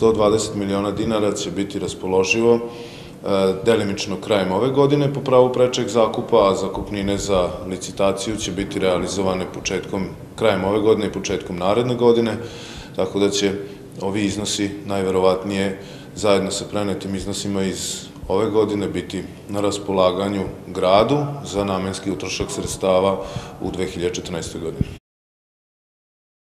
120 miliona dinara će biti raspoloživo e, delimično krajem ove godine po pravu prečeg zakupa, a zakupnine za licitaciju će biti realizovane početkom, krajem ove godine i početkom naredne godine, tako da će ovi iznosi najverovatnije zajedno sa prenetim iznosima iz ove godine biti na raspolaganju gradu za namenski utrošak sredstava u 2014. godini.